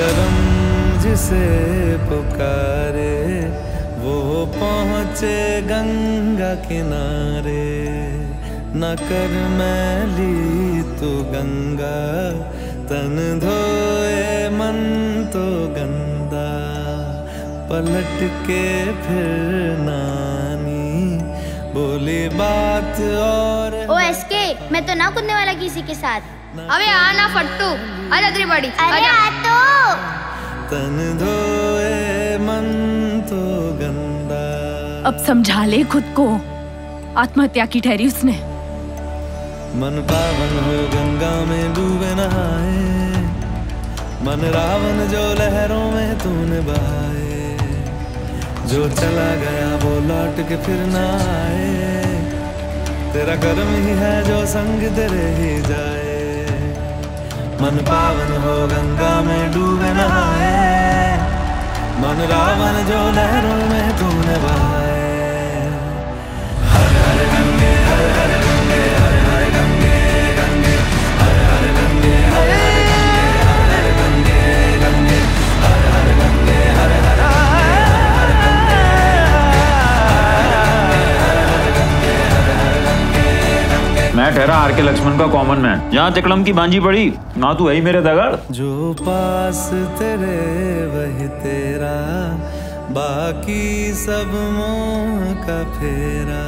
करम जिसे पुकारे वो पहुँचे गंगा किनारे। न कर मैली तू गंगा तन धोए मन तो गंदा। पलट के फिर नानी बोली बात और ओ एसके मैं तो ना कूदने वाला किसी के साथ। अबे आना फट्टू आजा त्रिपाठी अरे आजा आ तो। तन धोए मन तो गंदा। अब समझा ले खुद को आत्महत्या की ठहरी उसने। मन पावन हो गंगा में डूबे नहाए मन रावण जो लहरों में तूने बहाए। जो चला गया वो लौट के फिर ना आए। तेरा कर्म ही है जो संग तेरे ही जाए। मन पावन हो गंगा मन रावण जो लहरों में तूने मैं ठहरा आर के लक्ष्मण का कॉमन मैन यहाँ तिकड़म की बांजी पड़ी, ना तू है मेरे दगड़। जो पास तेरे, वही तेरा। बाकी सब मोह का फेरा।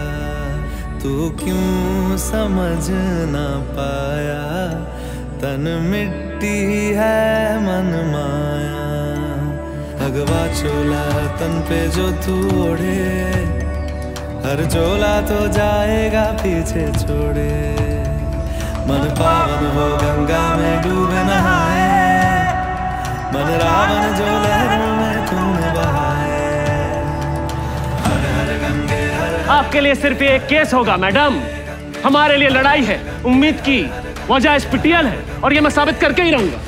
तू क्यों समझ ना पाया? तन मिट्टी है मन माया। भगवा चोला तन पे जो तू ओढ़े हर चोला तो जाएगा पीछे छोड़े। मन पावन हो गंगा में डूबे नहाए। मन रावण जो लहरों में तूने बहाए। हर हर गंगे हर आपके लिए सिर्फ़ एक केस होगा मैडम। हमारे लिए लड़ाई है उम्मीद की। वजह स्पिटियल है और ये मैं साबित करके ही रहूँगा।